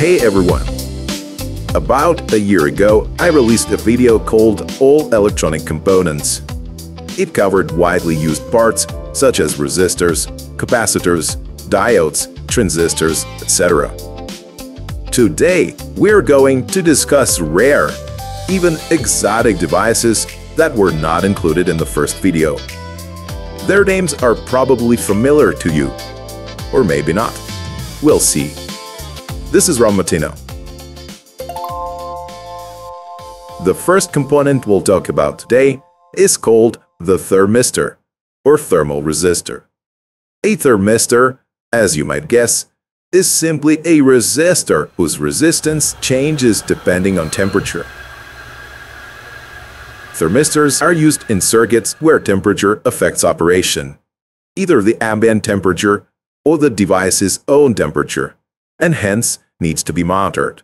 Hey everyone! About a year ago, I released a video called All Electronic Components. It covered widely used parts such as resistors, capacitors, diodes, transistors, etc. Today, we're going to discuss rare, even exotic devices that were not included in the first video. Their names are probably familiar to you, or maybe not. We'll see. This is Ron Mattino. The first component we'll talk about today is called the thermistor, or thermal resistor. A thermistor, as you might guess, is simply a resistor whose resistance changes depending on temperature. Thermistors are used in circuits where temperature affects operation, either the ambient temperature or the device's own temperature, and hence needs to be monitored.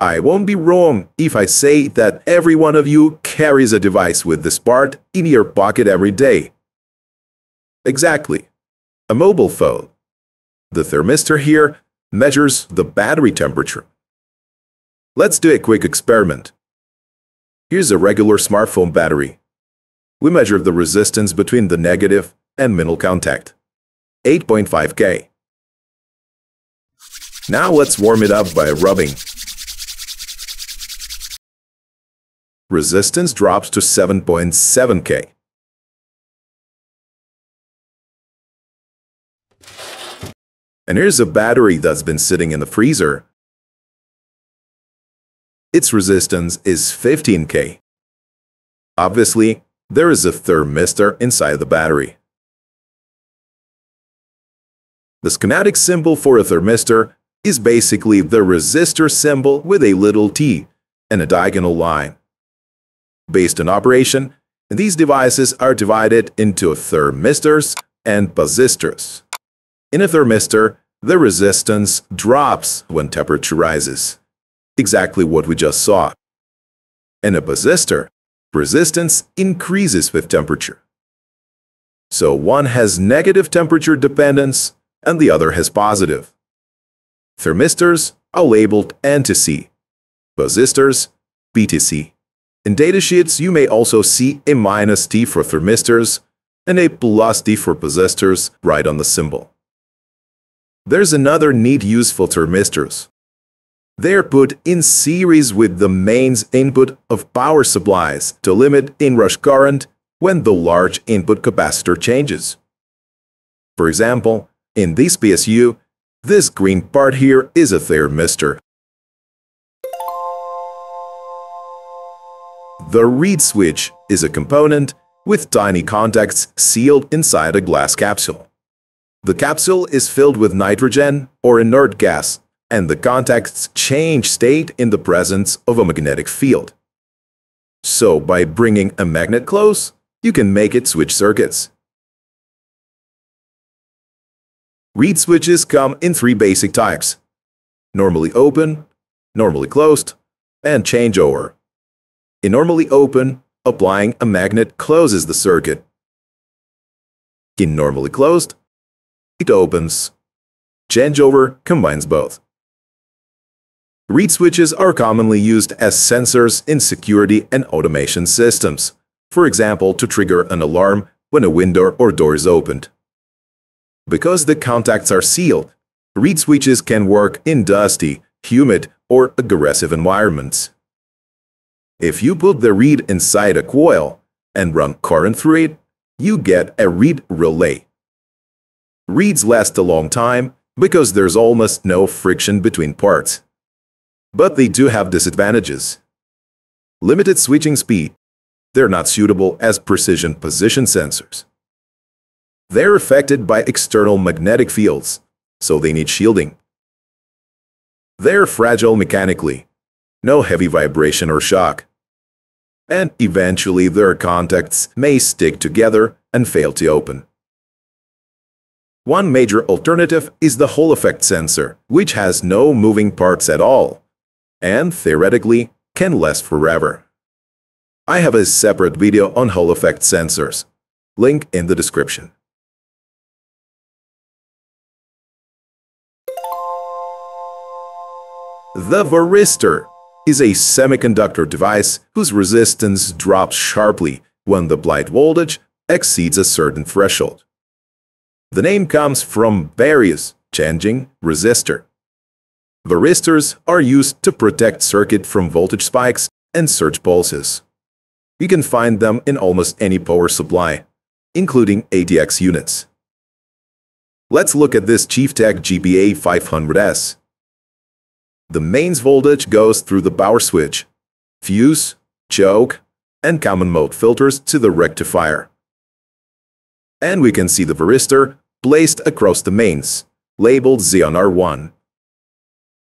I won't be wrong if I say that every one of you carries a device with this part in your pocket every day. Exactly, a mobile phone. The thermistor here measures the battery temperature. Let's do a quick experiment. Here's a regular smartphone battery. We measure the resistance between the negative and middle contact, 8.5K. Now let's warm it up by rubbing. Resistance drops to 7.7K. And here's a battery that's been sitting in the freezer its resistance is 15K. Obviously, there is a thermistor inside the battery. The schematic symbol for a thermistor is basically the resistor symbol with a little t and a diagonal line. Based on operation, these devices are divided into thermistors and posistors. In a thermistor, the resistance drops when temperature rises exactly what we just saw. In a posistor, resistance increases with temperature. So one has negative temperature dependence and the other has positive. Thermistors are labeled NTC, posistors PTC. In datasheets, you may also see a minus T for thermistors and a plus T for posistors right on the symbol. There's another neat use for thermistors. They're put in series with the mains input of power supplies to limit inrush current when the large input capacitor changes. For example, in this PSU, this green part here is a thermistor. The reed switch is a component with tiny contacts sealed inside a glass capsule. The capsule is filled with nitrogen or inert gas and the contacts change state in the presence of a magnetic field. So by bringing a magnet close, you can make it switch circuits. Reed switches come in three basic types. Normally open, normally closed, and changeover. In normally open, applying a magnet closes the circuit. In normally closed, it opens. Changeover combines both. Reed switches are commonly used as sensors in security and automation systems, for example to trigger an alarm when a window or door is opened. Because the contacts are sealed, reed switches can work in dusty, humid, or aggressive environments. If you put the reed inside a coil and run current through it, you get a reed relay. Reeds last a long time because there's almost no friction between parts. But they do have disadvantages. Limited switching speed. They're not suitable as precision position sensors. They're affected by external magnetic fields, so they need shielding. They're fragile mechanically, no heavy vibration or shock. And eventually their contacts may stick together and fail to open. One major alternative is the Hall effect sensor, which has no moving parts at all and, theoretically, can last forever. I have a separate video on Hall effect sensors. Link in the description. The varistor is a semiconductor device whose resistance drops sharply when the applied voltage exceeds a certain threshold. The name comes from various changing resistor. Varistors are used to protect circuit from voltage spikes and surge pulses. You can find them in almost any power supply, including ATX units. Let's look at this Chieftec GPA 500S. The mains voltage goes through the power switch, fuse, choke, and common mode filters to the rectifier. And we can see the varistor placed across the mains, labeled Xeon R1.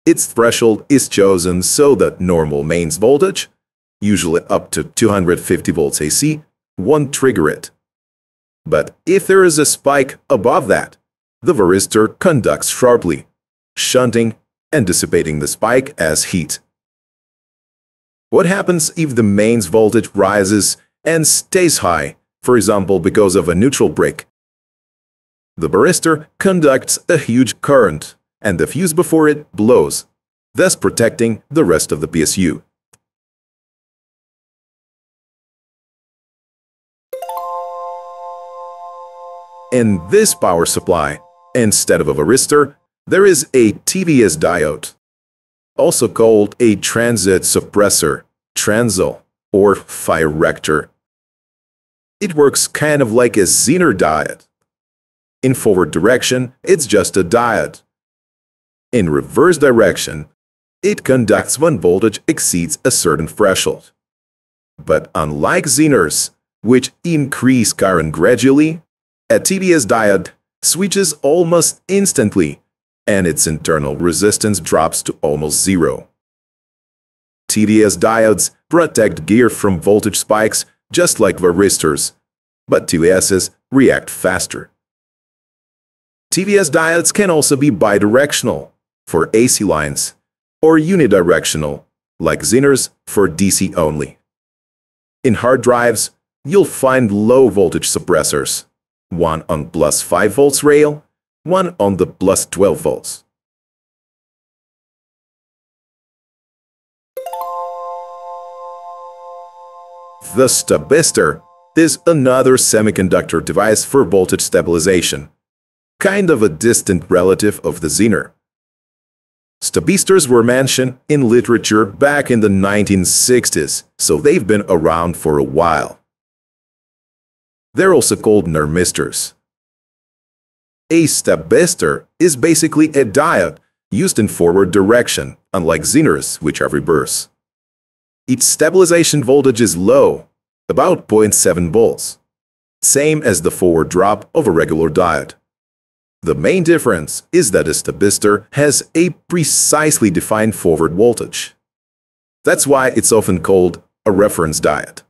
Its threshold is chosen so that normal mains voltage, usually up to 250 volts AC, won't trigger it. But if there is a spike above that, the varistor conducts sharply, shunting and dissipating the spike as heat. What happens if the mains voltage rises and stays high, for example because of a neutral break? The varistor conducts a huge current and the fuse before it blows, thus protecting the rest of the PSU. In this power supply, instead of a varistor, there is a TVS diode, also called a transient suppressor, Transil, or Firector. It works kind of like a Zener diode. In forward direction, it's just a diode, in reverse direction, it conducts when voltage exceeds a certain threshold. But unlike Zeners, which increase current gradually, a TVS diode switches almost instantly and its internal resistance drops to almost zero. TVS diodes protect gear from voltage spikes just like varistors, but TVSs react faster. TVS diodes can also be bidirectional, for AC lines, or unidirectional, like Zeners for DC only. In hard drives, you'll find low voltage suppressors, one on plus 5 volts rail, one on the plus 12 volts. The Stabistor is another semiconductor device for voltage stabilization, kind of a distant relative of the Zener. Stabistors were mentioned in literature back in the 1960s, so they've been around for a while. They're also called thermistors. A stabistor is basically a diode used in forward direction, unlike Zeners, which are reverse. Its stabilization voltage is low, about 0.7 volts, same as the forward drop of a regular diode. The main difference is that a stabistor has a precisely defined forward voltage. That's why it's often called a reference diode.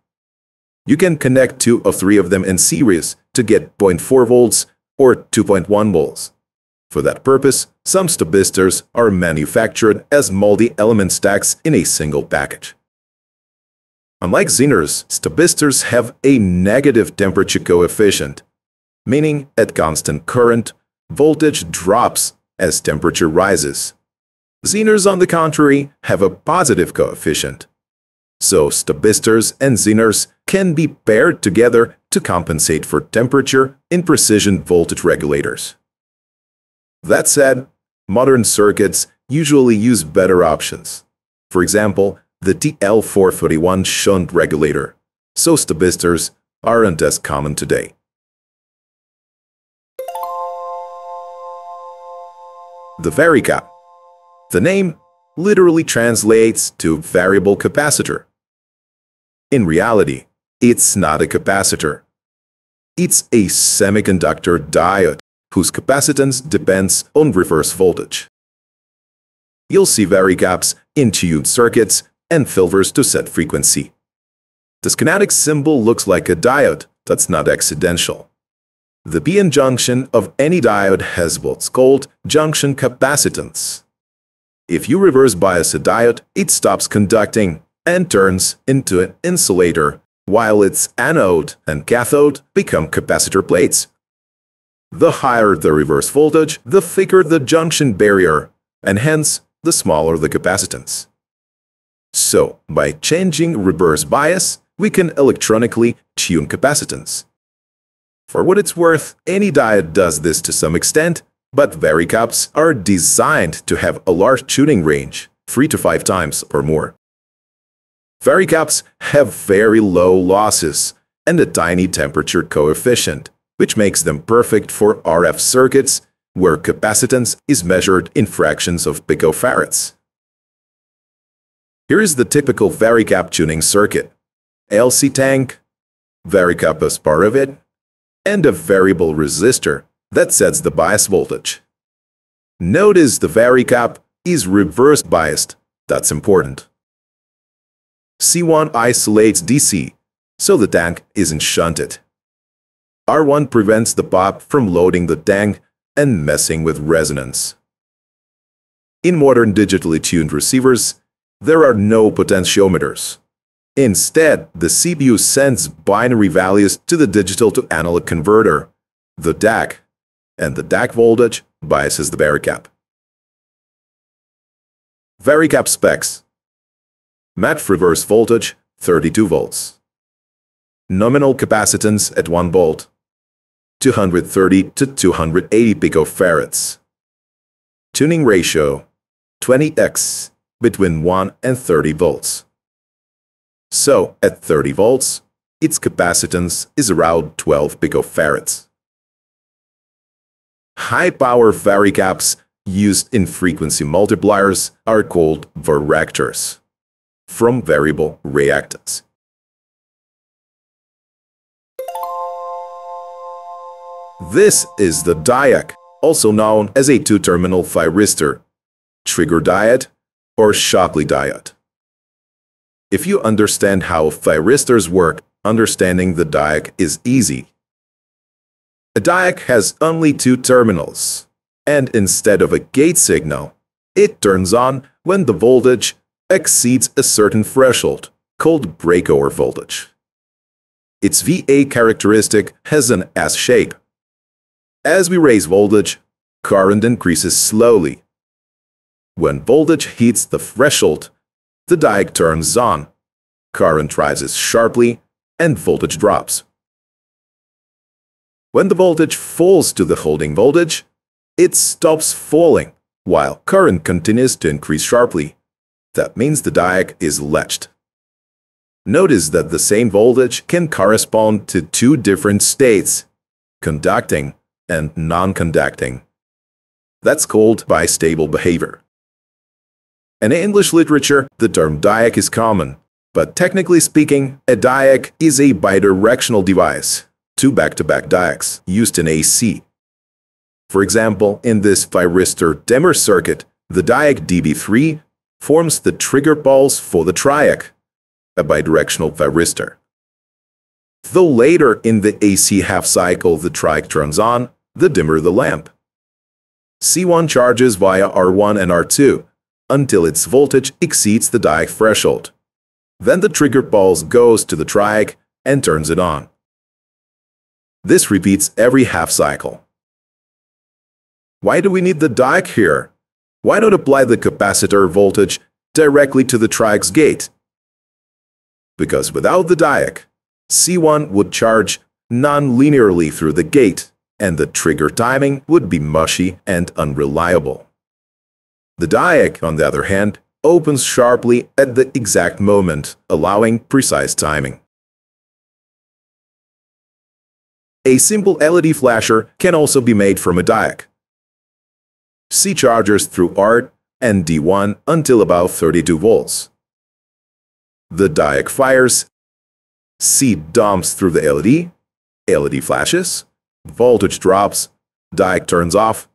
You can connect two or three of them in series to get 0.4 volts or 2.1 volts. For that purpose, some stabistors are manufactured as multi-element stacks in a single package. Unlike Zeners, stabistors have a negative temperature coefficient, meaning at constant current, voltage drops as temperature rises. Zeners, on the contrary, have a positive coefficient. So stabistors and Zeners can be paired together to compensate for temperature in precision voltage regulators. That said, modern circuits usually use better options. For example, the TL441 shunt regulator, so stabistors aren't as common today. the varicap. The name literally translates to variable capacitor. In reality, it's not a capacitor. It's a semiconductor diode whose capacitance depends on reverse voltage. You'll see varicaps in tuned circuits and filters to set frequency. The schematic symbol looks like a diode that's not accidental. The p-n junction of any diode has what's called junction capacitance. If you reverse bias a diode, it stops conducting and turns into an insulator, while its anode and cathode become capacitor plates. The higher the reverse voltage, the thicker the junction barrier, and hence the smaller the capacitance. So, by changing reverse bias, we can electronically tune capacitance. For what it's worth, any diode does this to some extent, but varicaps are designed to have a large tuning range, 3 to 5 times or more. Varicaps have very low losses and a tiny temperature coefficient, which makes them perfect for RF circuits where capacitance is measured in fractions of picofarads. Here is the typical varicap tuning circuit. LC tank, varicap as part of it, and a variable resistor that sets the bias voltage. Notice the varicap is reverse biased. That's important. C1 isolates DC, so the tank isn't shunted. R1 prevents the pot from loading the tank and messing with resonance. In modern digitally tuned receivers, there are no potentiometers. Instead, the CPU sends binary values to the digital to analog converter, the DAC, and the DAC voltage biases the varicap. Varicap specs Match reverse voltage 32 volts. Nominal capacitance at 1 volt 230 to 280 picofarads. Tuning ratio 20x between 1 and 30 volts. So, at 30 volts, its capacitance is around 12 picofarads. High-power varicaps used in frequency multipliers are called varactors, from variable reactance. This is the diac, also known as a two-terminal thyristor, trigger diode, or Shockley diode. If you understand how thyristors work, understanding the diac is easy. A diac has only two terminals, and instead of a gate signal, it turns on when the voltage exceeds a certain threshold, called breakover voltage. Its VA characteristic has an S shape. As we raise voltage, current increases slowly. When voltage hits the threshold, the diode turns on, current rises sharply, and voltage drops. When the voltage falls to the holding voltage, it stops falling, while current continues to increase sharply. That means the diac is latched. Notice that the same voltage can correspond to two different states, conducting and non-conducting. That's called bistable behavior. In English literature, the term diac is common, but technically speaking, a diac is a bidirectional device, two back-to-back -back diodes used in AC. For example, in this thyristor dimmer circuit, the diac DB3 forms the trigger pulse for the triac, a bidirectional thyristor. Though later in the AC half cycle the triac turns on, the dimmer the lamp. C1 charges via R1 and R2, until its voltage exceeds the diode threshold. Then the trigger pulse goes to the triac and turns it on. This repeats every half cycle. Why do we need the diode here? Why not apply the capacitor voltage directly to the triac's gate? Because without the diac, C1 would charge non-linearly through the gate, and the trigger timing would be mushy and unreliable. The diac, on the other hand, opens sharply at the exact moment, allowing precise timing. A simple LED flasher can also be made from a diode. C chargers through R and D1 until about 32 volts. The DIAC fires, C dumps through the LED, LED flashes, voltage drops, DIAC turns off,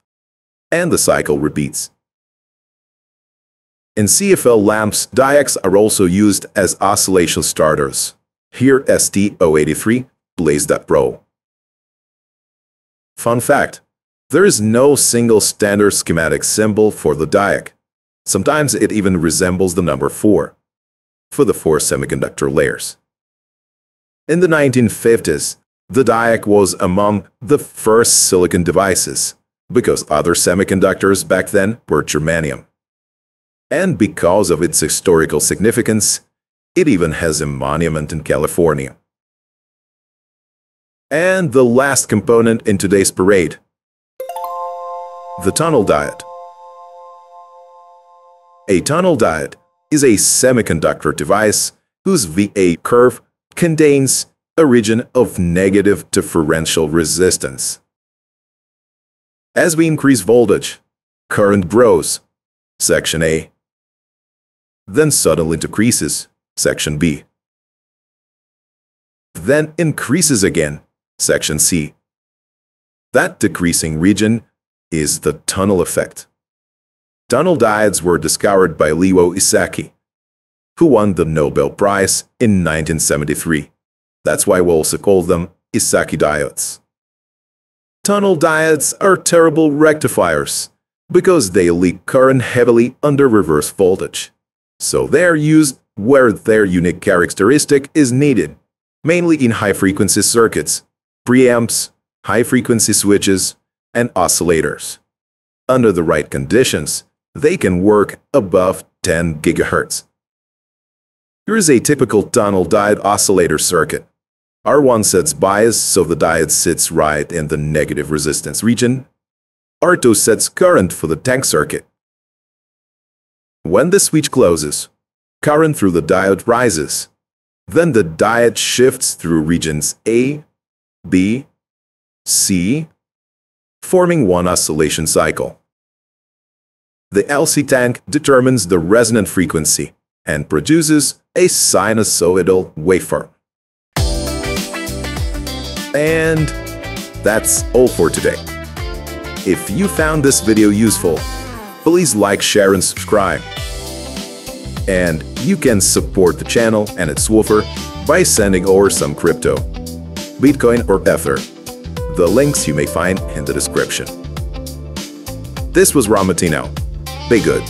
and the cycle repeats. In CFL lamps, DIACs are also used as oscillation starters. Here ST083 Blaze.Pro. Fun fact, there is no single standard schematic symbol for the DIAC. Sometimes it even resembles the number 4 for the four semiconductor layers. In the 1950s, the DIAC was among the first silicon devices because other semiconductors back then were germanium. And because of its historical significance, it even has a monument in California. And the last component in today's parade, the tunnel diode. A tunnel diode is a semiconductor device whose VA curve contains a region of negative differential resistance. As we increase voltage, current grows, section A, then suddenly decreases, section B, then increases again, section C. That decreasing region is the tunnel effect. Tunnel diodes were discovered by Leo Esaki, who won the Nobel Prize in 1973. That's why we also call them Isaki diodes. Tunnel diodes are terrible rectifiers because they leak current heavily under reverse voltage. So they're used where their unique characteristic is needed, mainly in high-frequency circuits, preamps, high-frequency switches, and oscillators. Under the right conditions, they can work above 10 GHz. Here is a typical tunnel diode oscillator circuit. R1 sets bias so the diode sits right in the negative resistance region. R2 sets current for the tank circuit. When the switch closes, current through the diode rises. Then the diode shifts through regions A, B, C, forming one oscillation cycle. The LC tank determines the resonant frequency and produces a sinusoidal waveform. And that's all for today. If you found this video useful, please like, share and subscribe. And you can support the channel and its woofer by sending over some crypto, Bitcoin or Ether. The links you may find in the description. This was Ron Mattino. Be good.